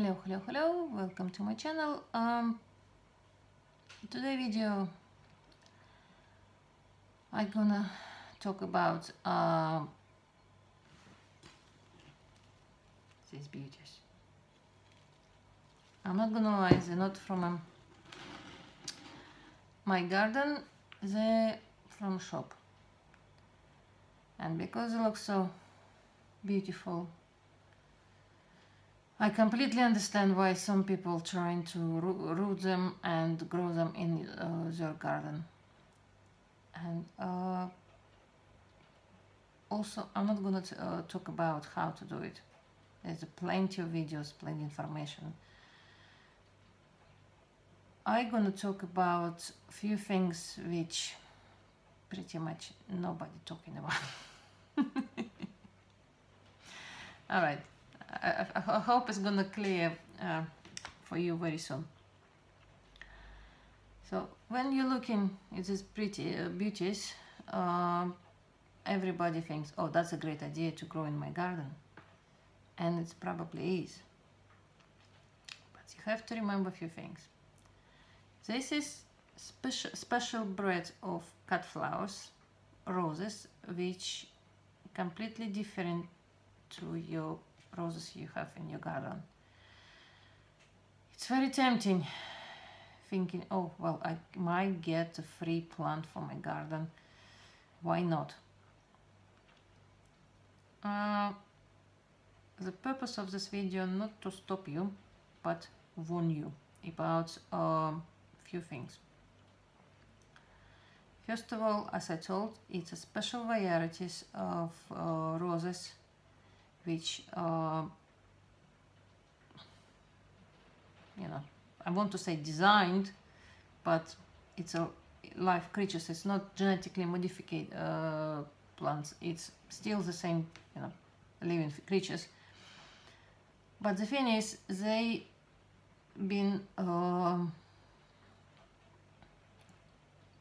hello hello hello. Welcome to my channel. Um today video I'm gonna talk about uh, these beauties. I'm not gonna lie they're not from um, my garden. They're from shop. And because they look so beautiful I completely understand why some people trying to root them and grow them in uh, their garden. And uh, also, I'm not gonna uh, talk about how to do it. There's plenty of videos, plenty of information. I'm gonna talk about a few things which pretty much nobody talking about. All right. I, I, hope it's gonna clear uh, for you very soon. So when you're looking at these pretty uh, beauties, um, everybody thinks, oh, that's a great idea to grow in my garden. And it probably is. But you have to remember a few things. This is special, special breed of cut flowers, roses, which completely different to your roses you have in your garden. It's very tempting thinking, oh, well, I might get a free plant for my garden. Why not? Uh, the purpose of this video not to stop you, but warn you about a uh, few things. First of all, as I told, it's a special varieties of uh, roses which uh, you know I want to say designed but it's a live creatures. It's not genetically modified uh, plants. It's still the same you know living creatures. But the thing is they been uh,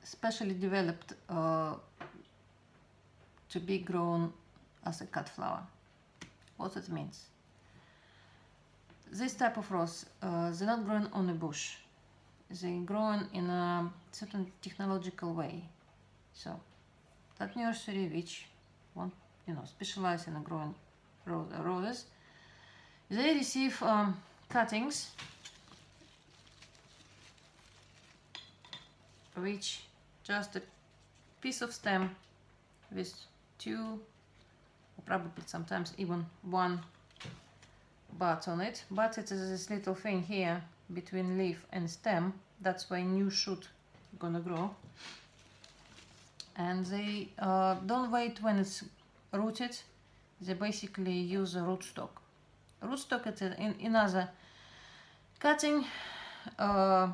specially developed uh, to be grown as a cut flower what it means. This type of rose, uh, they're not grown on a bush. They're grown in a certain technological way. So that nursery which want, you know, specialize in growing ro roses, they receive um, cuttings which just a piece of stem with two probably sometimes even one bud on it. But it is this little thing here between leaf and stem. That's why new shoot gonna grow. And they uh, don't wait when it's rooted. They basically use a rootstock. Rootstock is in another cutting uh,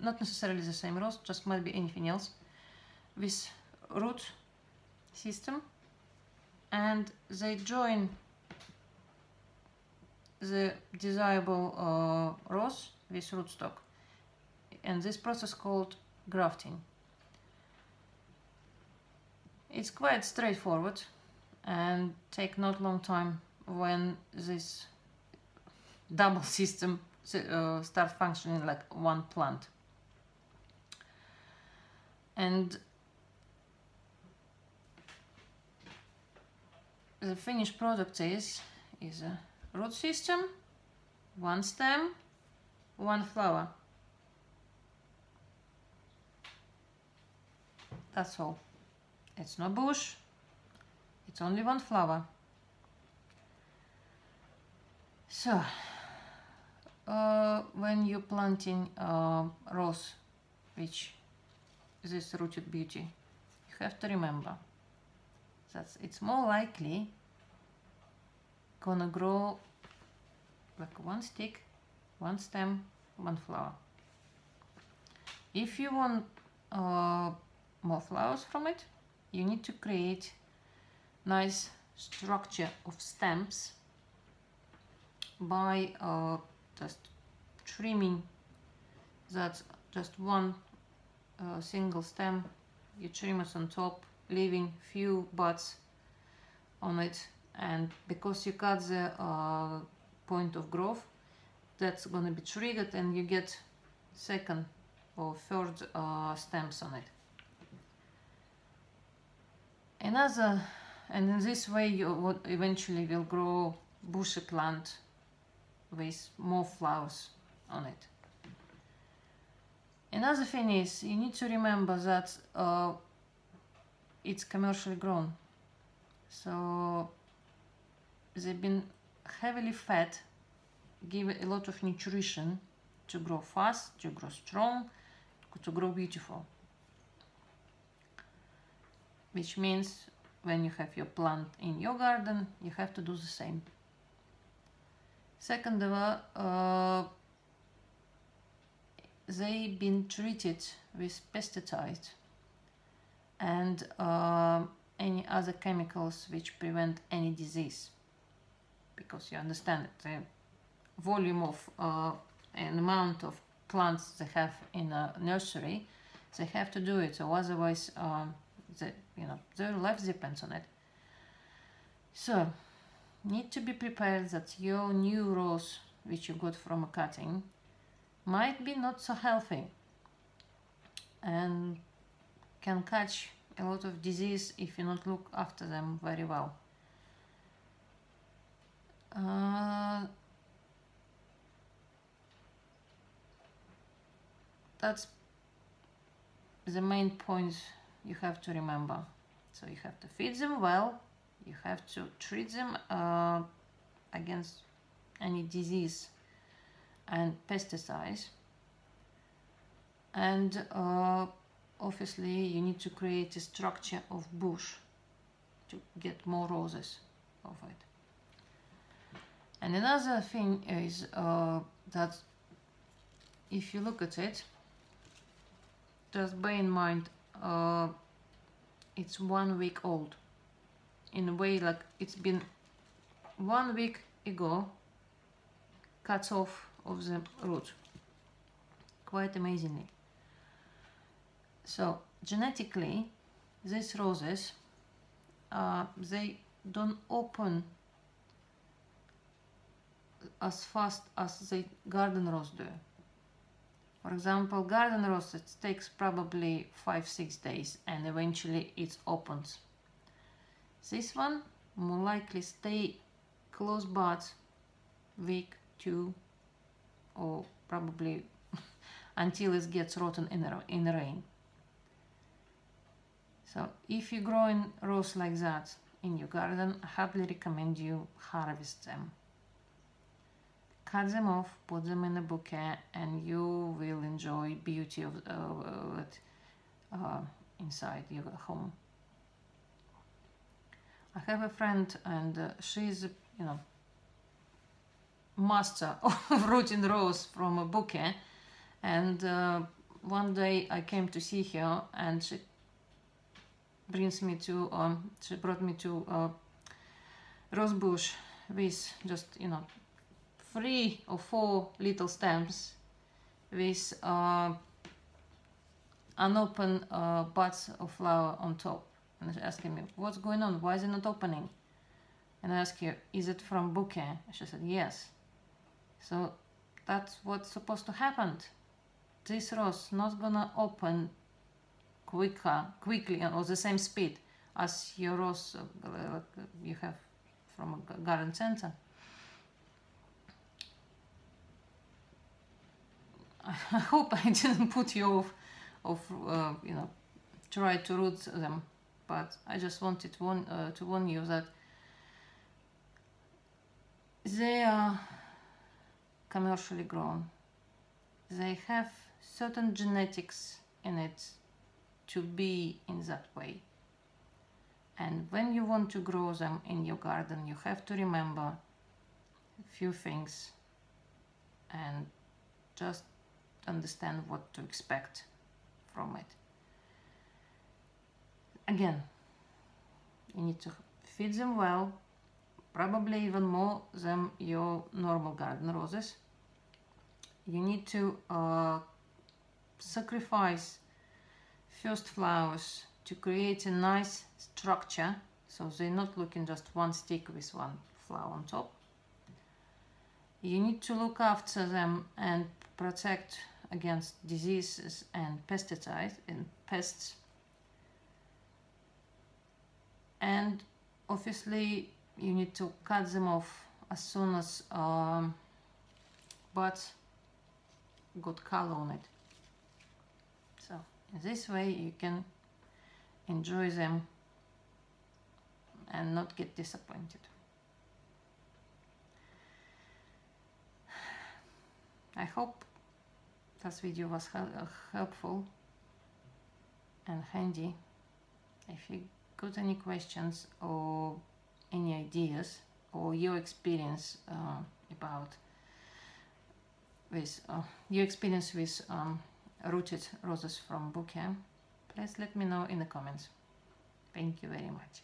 not necessarily the same rose just might be anything else. With root system and they join the desirable uh, rose with rootstock and this process called grafting. It's quite straightforward and take not long time when this double system uh, start functioning like one plant. And the finished product is is a root system, one stem, one flower. That's all. It's no bush, it's only one flower. So, uh, when you're planting uh, rose, which is this rooted beauty, you have to remember that's it's more likely gonna grow like one stick one stem one flower. If you want uh, more flowers from it you need to create nice structure of stems by uh, just trimming that just one uh, single stem. You trim it on top leaving few buds on it and because you cut the uh, point of growth that's going to be triggered and you get second or third uh, stems on it. Another, and in this way you would eventually will grow bushy plant with more flowers on it. Another thing is you need to remember that uh, it's commercially grown. So they've been heavily fed, give a lot of nutrition to grow fast, to grow strong, to grow beautiful. Which means when you have your plant in your garden, you have to do the same. Second of all, uh, they've been treated with pesticides and uh, any other chemicals which prevent any disease. Because you understand it, the volume of uh, an amount of plants they have in a nursery they have to do it. So otherwise um, the, you know their life depends on it. So need to be prepared that your new rose which you got from a cutting might be not so healthy. And can catch a lot of disease if you not look after them very well. Uh, that's the main point you have to remember. So you have to feed them well, you have to treat them uh, against any disease and pesticides and uh, obviously you need to create a structure of bush to get more roses of it. And another thing is uh, that if you look at it just bear in mind uh, it's one week old. In a way like it's been one week ago cut off of the root quite amazingly so genetically these roses uh, they don't open as fast as the garden rose do for example garden rose it takes probably five six days and eventually it opens this one more likely stay close buds week two or probably until it gets rotten in, in rain. So if you're growing rose like that in your garden, I highly recommend you harvest them. Cut them off, put them in a bouquet, and you will enjoy beauty of uh, it uh, inside your home. I have a friend, and uh, she's you know master of rooting rose from a bouquet and uh, one day I came to see her and she brings me to um, she brought me to a rose bush with just you know three or four little stems with uh, unopened uh, buds of flower on top. And she's asking me what's going on? Why is it not opening? And I ask her is it from bouquet? She said yes. So that's what's supposed to happen. This rose not gonna open quicker, quickly or the same speed as your rose uh, you have from a garden center. I hope I didn't put you off, of uh, you know, try to root them, but I just wanted to warn, uh, to warn you that they are commercially grown. They have certain genetics in it to be in that way. And when you want to grow them in your garden, you have to remember a few things and just understand what to expect from it. Again, you need to feed them well, probably even more than your normal garden roses. You need to uh, sacrifice first flowers to create a nice structure. So they're not looking just one stick with one flower on top. You need to look after them and protect against diseases and pesticides and pests. And obviously you need to cut them off as soon as um, buds got color on it this way you can enjoy them and not get disappointed. I hope this video was hel helpful and handy. If you got any questions or any ideas or your experience uh, about with uh, your experience with um, rooted roses from bouquet please let me know in the comments. Thank you very much